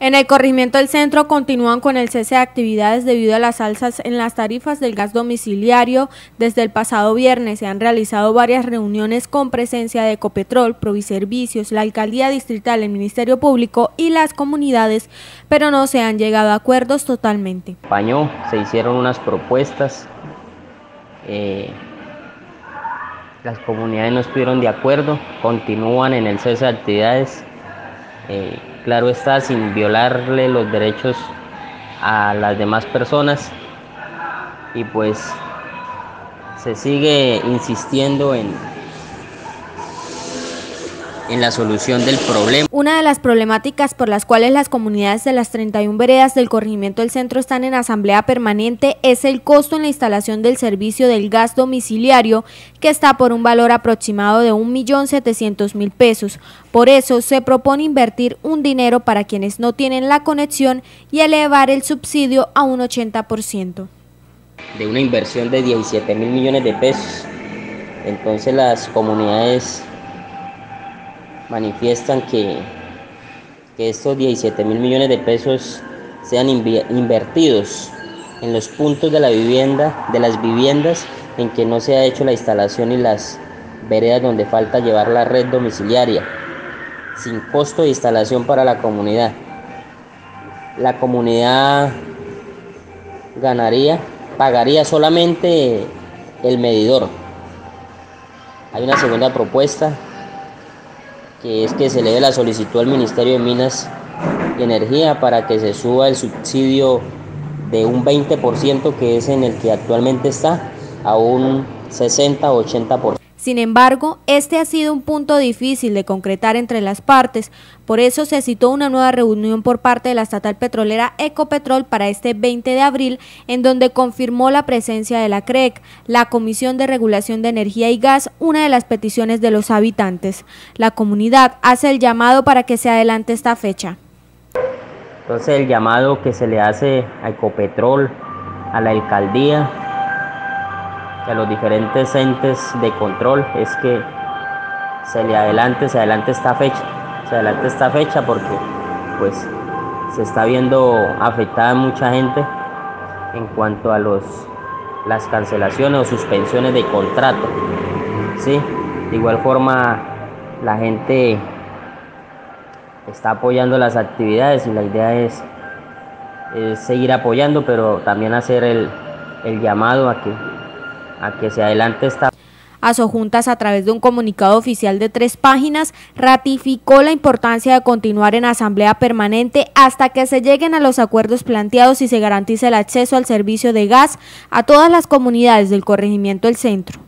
En el corregimiento del centro continúan con el cese de actividades debido a las alzas en las tarifas del gas domiciliario. Desde el pasado viernes se han realizado varias reuniones con presencia de Ecopetrol, Proviservicios, la Alcaldía Distrital, el Ministerio Público y las comunidades, pero no se han llegado a acuerdos totalmente. Se hicieron unas propuestas, eh, las comunidades no estuvieron de acuerdo, continúan en el cese de actividades. Eh, claro está, sin violarle los derechos a las demás personas. Y pues se sigue insistiendo en, en la solución del problema. Una de las problemáticas por las cuales las comunidades de las 31 veredas del corregimiento del centro están en asamblea permanente es el costo en la instalación del servicio del gas domiciliario, que está por un valor aproximado de 1.700.000 pesos. Por eso se propone invertir un dinero para quienes no tienen la conexión y elevar el subsidio a un 80%. De una inversión de 17 mil millones de pesos. Entonces las comunidades manifiestan que, que estos 17 mil millones de pesos sean invertidos en los puntos de la vivienda, de las viviendas en que no se ha hecho la instalación y las veredas donde falta llevar la red domiciliaria, sin costo de instalación para la comunidad. La comunidad ganaría, pagaría solamente el medidor. Hay una segunda propuesta que es que se le dé la solicitud al Ministerio de Minas y Energía para que se suba el subsidio de un 20% que es en el que actualmente está a un 60 o 80%. Sin embargo, este ha sido un punto difícil de concretar entre las partes, por eso se citó una nueva reunión por parte de la estatal petrolera Ecopetrol para este 20 de abril, en donde confirmó la presencia de la CREC, la Comisión de Regulación de Energía y Gas, una de las peticiones de los habitantes. La comunidad hace el llamado para que se adelante esta fecha. Entonces el llamado que se le hace a Ecopetrol, a la alcaldía, a los diferentes entes de control es que se le adelante, se adelante esta fecha, se adelante esta fecha porque pues se está viendo afectada mucha gente en cuanto a los las cancelaciones o suspensiones de contrato. ¿sí? De igual forma la gente está apoyando las actividades y la idea es, seguir apoyando, pero también hacer el, el llamado a que a que se adelante esta Asojuntas, a través de un comunicado oficial de tres páginas, ratificó la importancia de continuar en asamblea permanente hasta que se lleguen a los acuerdos planteados y se garantice el acceso al servicio de gas a todas las comunidades del corregimiento del centro.